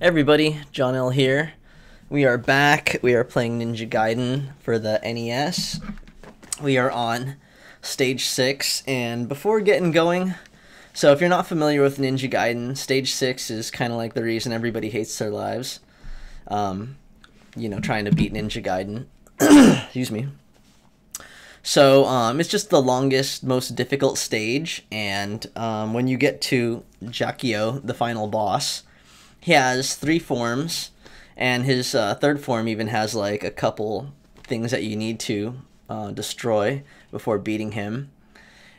everybody, JonEl here. We are back. We are playing Ninja Gaiden for the NES. We are on stage 6 and before getting going, so if you're not familiar with Ninja Gaiden, stage 6 is kind of like the reason everybody hates their lives. Um, you know, trying to beat Ninja Gaiden. Excuse me. So um, it's just the longest, most difficult stage, and um, when you get to Jaquio, the final boss, he has three forms, and his uh, third form even has like a couple things that you need to uh, destroy before beating him.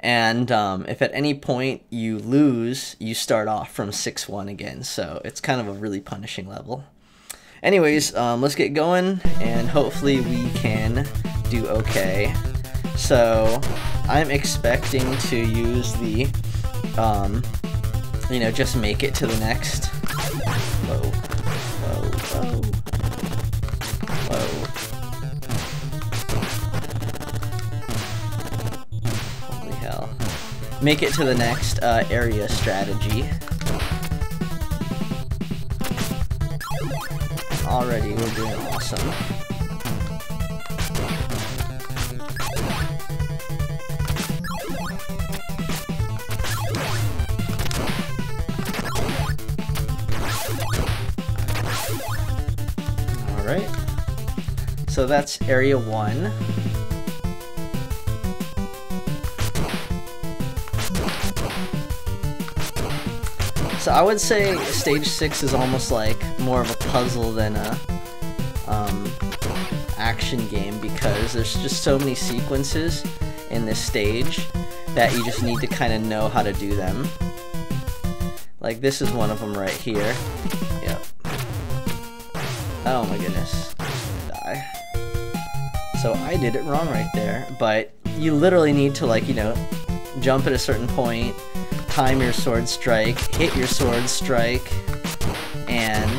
And um, if at any point you lose, you start off from 6 1 again, so it's kind of a really punishing level. Anyways, um, let's get going, and hopefully we can do okay. So I'm expecting to use the, um, you know, just make it to the next. Whoa, whoa, whoa, whoa. Holy hell. Make it to the next uh, area strategy. Already, we're doing awesome. So that's area one. So I would say stage six is almost like more of a puzzle than a um, action game because there's just so many sequences in this stage that you just need to kind of know how to do them. Like this is one of them right here. Yep. Oh my goodness. Die. So I did it wrong right there, but you literally need to like, you know, jump at a certain point, time your sword strike, hit your sword strike, and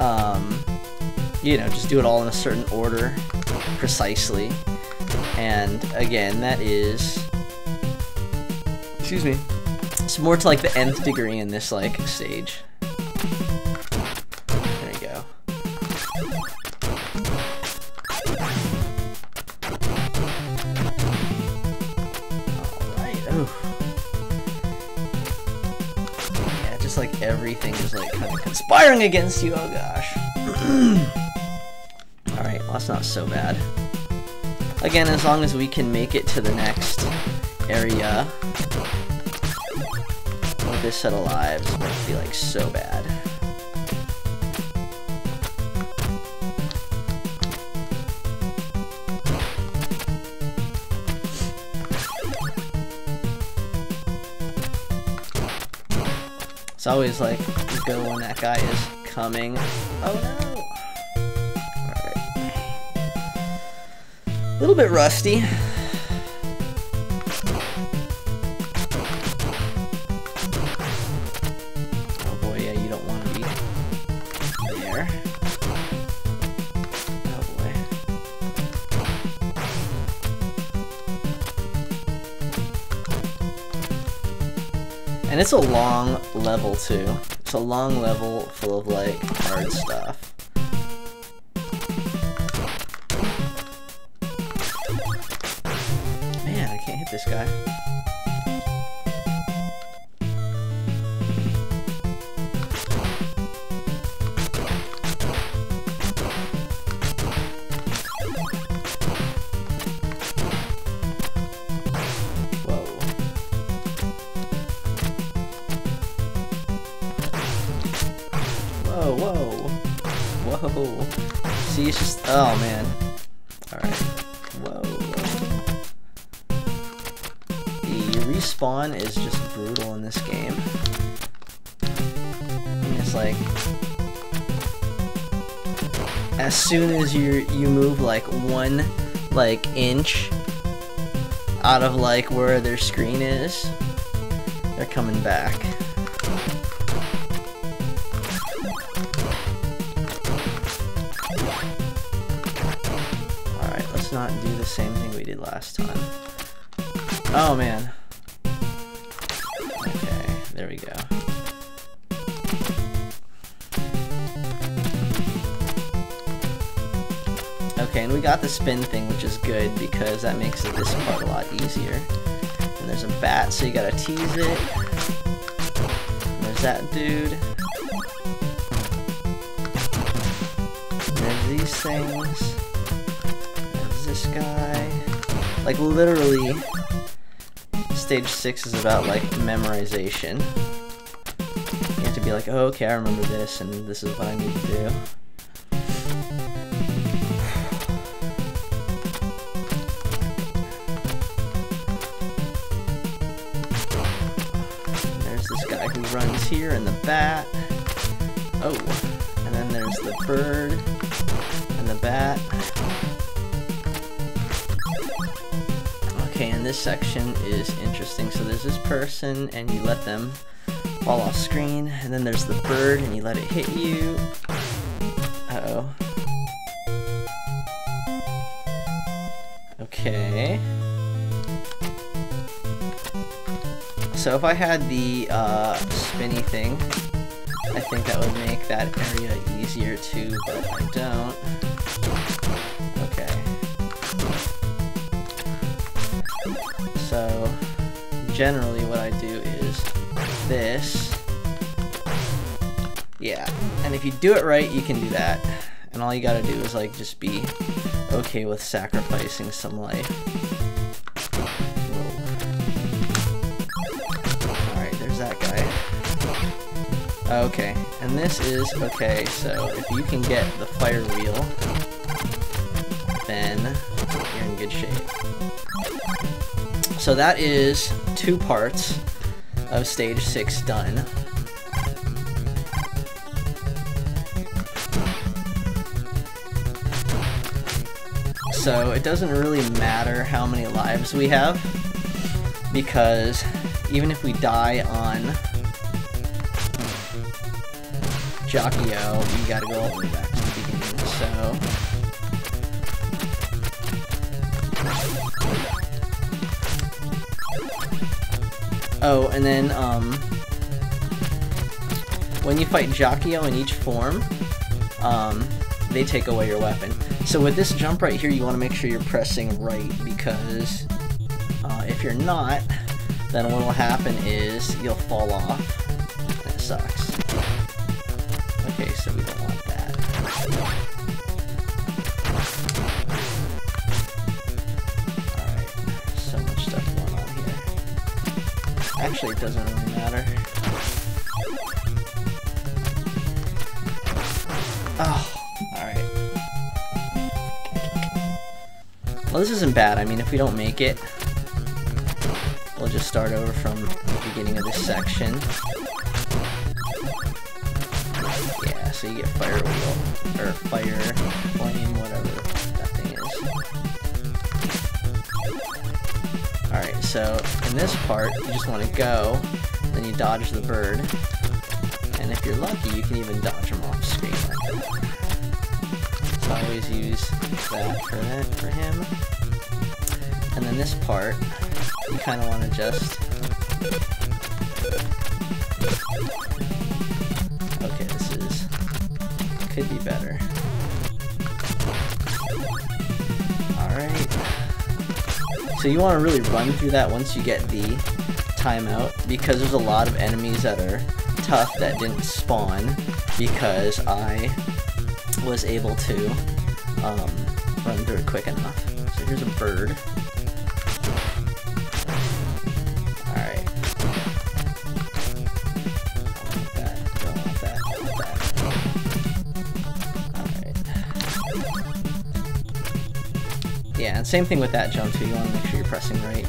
um, you know, just do it all in a certain order, precisely. And again, that is, excuse me, it's more to like the nth degree in this like stage. Like everything is like kind of conspiring against you, oh gosh. Alright, well that's not so bad. Again, as long as we can make it to the next area with this set of lives, won't be like so bad. Always like go when that guy is coming. Oh no! Alright. A little bit rusty. And it's a long level too. It's a long level full of like hard stuff. Man, I can't hit this guy. See, it's just. Oh, man. Alright. Whoa. The respawn is just brutal in this game. It's like. As soon as you you move like one like inch out of like where their screen is, they're coming back. Not do the same thing we did last time. Oh man. Okay, There we go. Okay, and we got the spin thing, which is good because that makes this part a lot easier. And there's a bat, so you gotta tease it. And there's that dude. And there's these things. Like, literally, stage 6 is about, like, memorization. You have to be like, oh, okay, I remember this, and this is what I need to do. There's this guy who runs here and the bat. Oh, and then there's the bird and the bat. Okay, and this section is interesting. So there's this person and you let them fall off screen, and then there's the bird and you let it hit you. Uh-oh. Okay. So if I had the uh, spinny thing, I think that would make that area easier too, but I don't. Generally what I do is this. Yeah, and if you do it right, you can do that. And all you gotta do is like just be okay with sacrificing some life. Alright, there's that guy. Okay, and this is, okay, so if you can get the fire wheel, then you're in good shape. So that is two parts of stage 6 done. So it doesn't really matter how many lives we have, because even if we die on Jaquio, we gotta go all the way back to the beginning, so... Oh, and then, um... When you fight Jaquio in each form, um, they take away your weapon. So with this jump right here, you want to make sure you're pressing right, because uh, if you're not, then what will happen is you'll fall off. It sucks. Okay, so we don't want that. Actually, it doesn't really matter. Oh, alright. Well, this isn't bad. I mean, if we don't make it, we'll just start over from the beginning of this section. Yeah, so you get fire wheel, or fire flame, whatever Alright, so in this part, you just want to go, then you dodge the bird, and if you're lucky, you can even dodge them off screen like that. So I always use that for, that for him. And then this part, you kind of want to just Okay, this is... could be better. So you want to really run through that once you get the timeout, because there's a lot of enemies that are tough that didn't spawn because I was able to um, run through it quick enough. So here's a bird. And same thing with that jump too, you want to make sure you're pressing right.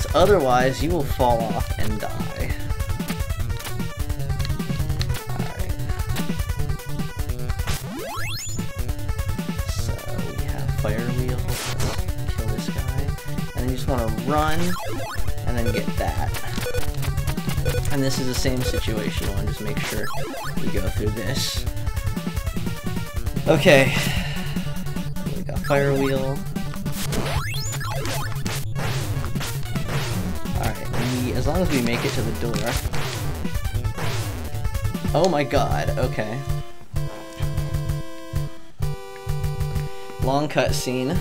So otherwise, you will fall off and die. Alright. So we have fire wheel, kill this guy. And then you just want to run, and then get that. And this is the same situation, I want to just make sure we go through this. Okay. We got fire wheel, as long as we make it to the door, Oh my god, okay. Long cut scene.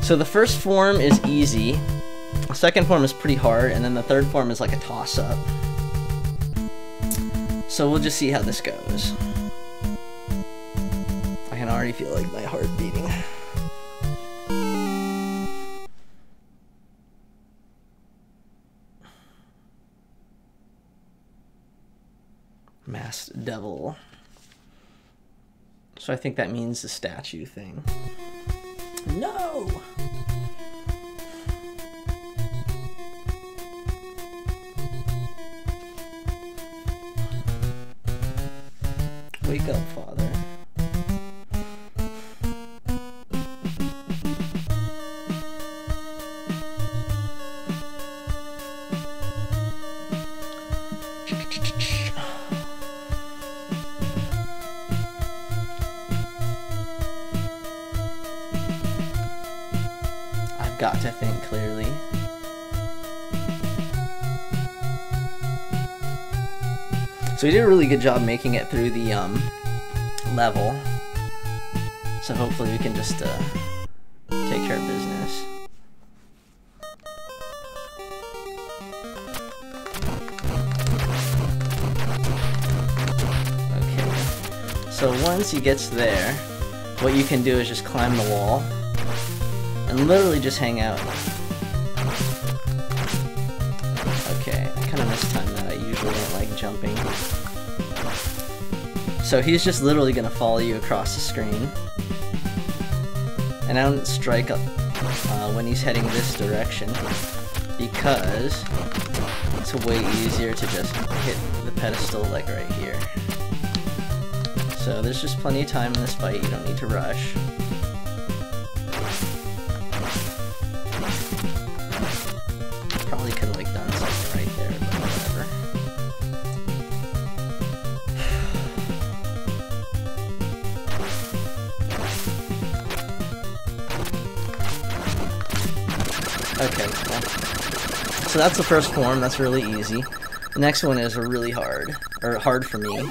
So the first form is easy. The second form is pretty hard, and then the third form is like a toss-up. So we'll just see how this goes. I can already feel like my heart beating. Devil. So I think that means the statue thing. No! Wake up, father. Got to think clearly. So he did a really good job making it through the um, level. So hopefully we can just uh, take care of business. Okay. So once he gets there, what you can do is just climb the wall and literally just hang out. Okay, I kind of mistimed that. I usually don't like jumping. So he's just literally gonna follow you across the screen. And I don't strike up uh, when he's heading this direction because it's way easier to just hit the pedestal like right here. So there's just plenty of time in this fight, you don't need to rush. Okay. So that's the first form, that's really easy. The next one is really hard, or hard for me.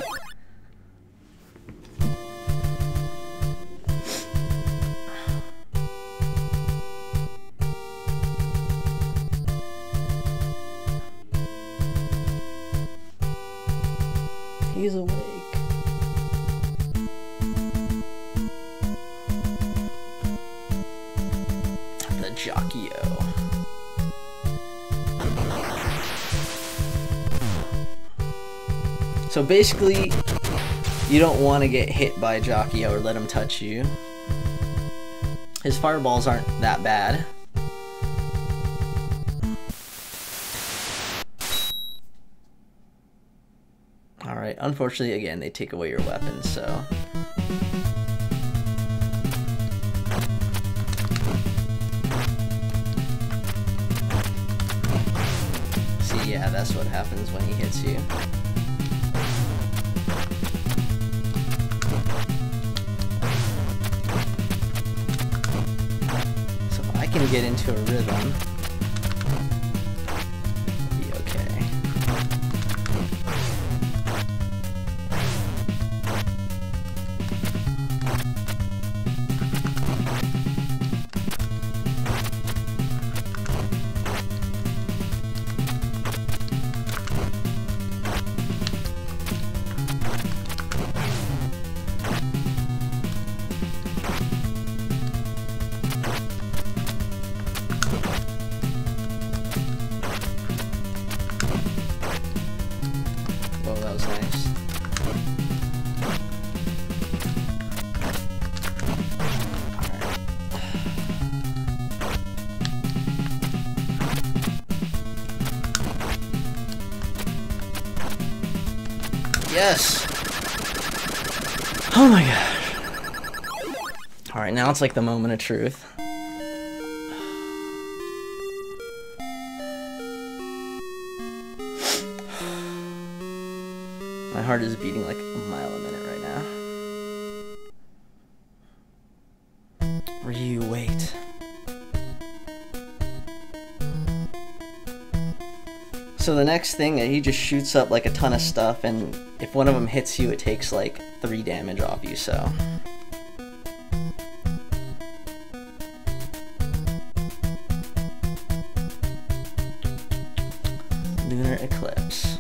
So basically, you don't want to get hit by Jaquio or let him touch you. His fireballs aren't that bad. Alright, unfortunately, again, they take away your weapons, so... See, yeah, that's what happens when he hits you. Get into a rhythm, Yes! Oh my gosh. Alright, now it's like the moment of truth. My heart is beating like So the next thing, uh, he just shoots up like a ton of stuff, and if one of them hits you, it takes like three damage off you. So. Lunar Eclipse.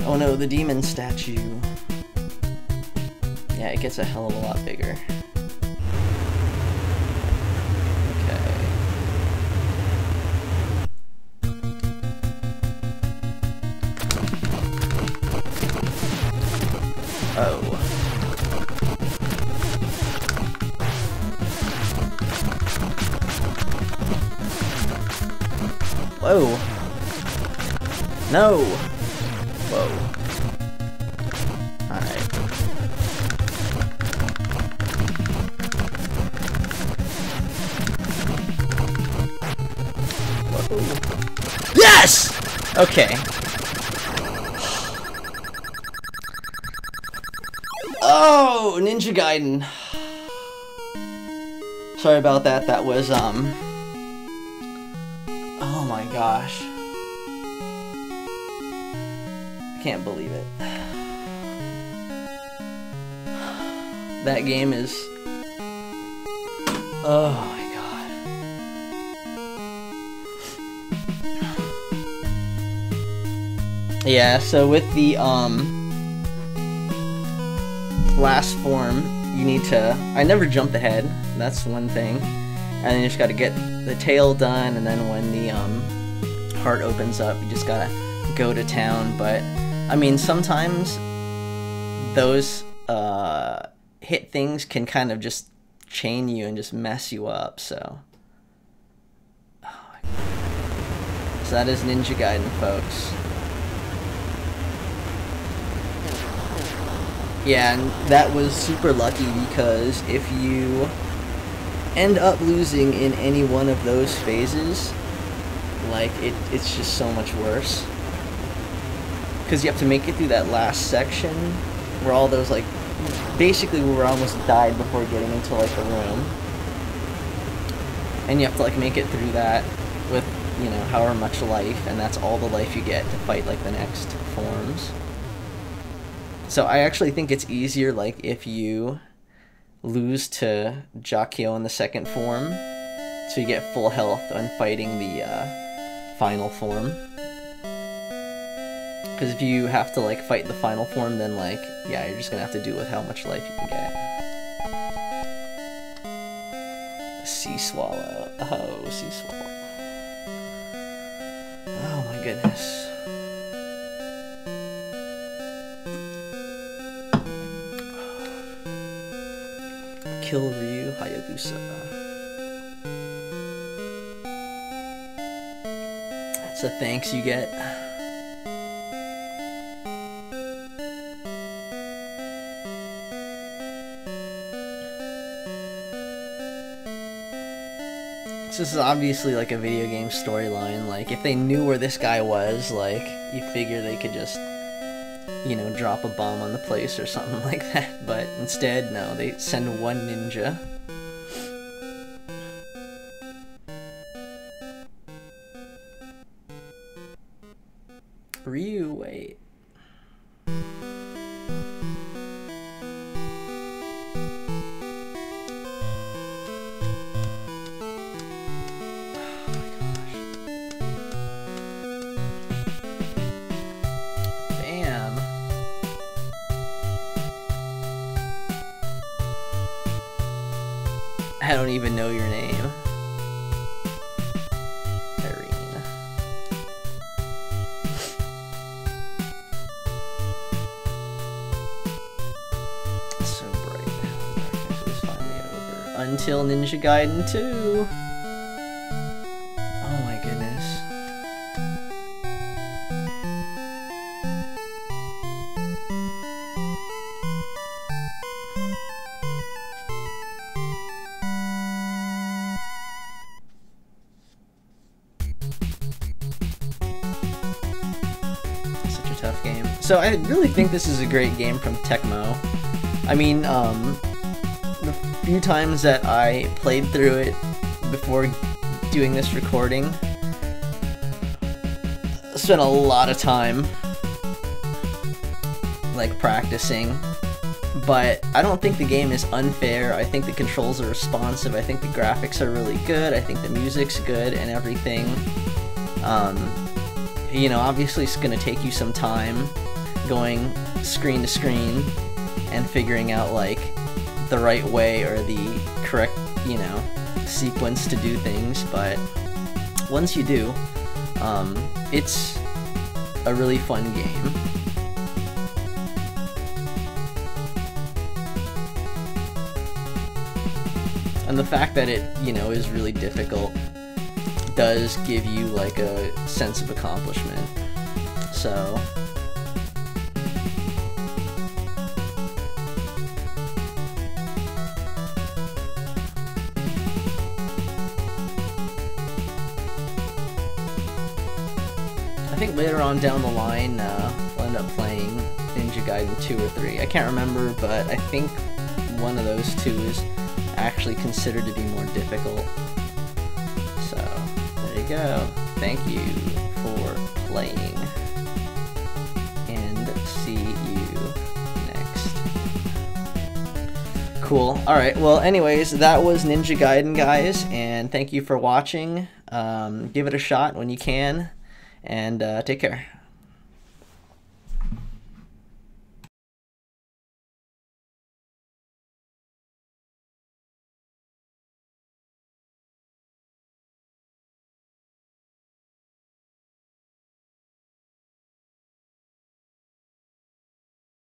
Oh no, the demon statue. Yeah, it gets a hell of a lot bigger. Whoa. No. Whoa. Alright. Yes! Okay. Oh, Ninja Gaiden. Sorry about that. That was, um... Gosh. I can't believe it. That game is... Oh my god. Yeah, so with the, um... Last form, you need to... I never jumped ahead. That's one thing. And then you just gotta get the tail done, and then when the, um... Heart opens up, you just gotta go to town, but... I mean, sometimes... Those, uh... Hit things can kind of just chain you and just mess you up, so... So that is Ninja Gaiden, folks. Yeah, and that was super lucky because if you end up losing in any one of those phases, like, it, it's just so much worse. Because you have to make it through that last section where all those, like, basically we were almost died before getting into, like, a room. And you have to, like, make it through that with, you know, however much life, and that's all the life you get to fight, like, the next forms. So I actually think it's easier, like, if you lose to Jaquio in the second form, so you get full health when fighting the uh, final form. Because if you have to, like, fight the final form, then, like, yeah, you're just gonna have to do with how much life you can get. Sea Swallow. Oh, Sea Swallow. Oh my goodness. Kill Ryu Hayabusa. The thanks you get. This is obviously like a video game storyline. Like, if they knew where this guy was, like, you figure they could just, you know, drop a bomb on the place or something like that. But instead, no, they send one ninja. I don't even know your name. Irene. So bright. Finally over. Until Ninja Gaiden 2. So I really think this is a great game from Tecmo. I mean, um, the few times that I played through it before doing this recording, spent a lot of time like practicing but I don't think the game is unfair. I think the controls are responsive. I think the graphics are really good. I think the music's good and everything. Um, you know, obviously it's going to take you some time going screen to screen and figuring out like the right way or the correct, you know, sequence to do things, but once you do, um, it's a really fun game. And the fact that it, you know, is really difficult does give you like a sense of accomplishment. So on down the line, uh, we'll end up playing Ninja Gaiden 2 or 3. I can't remember, but I think one of those two is actually considered to be more difficult. So, there you go. Thank you for playing. And see you next. Cool. Alright, well, anyways, that was Ninja Gaiden, guys, and thank you for watching. Um, give it a shot when you can, and uh, take care.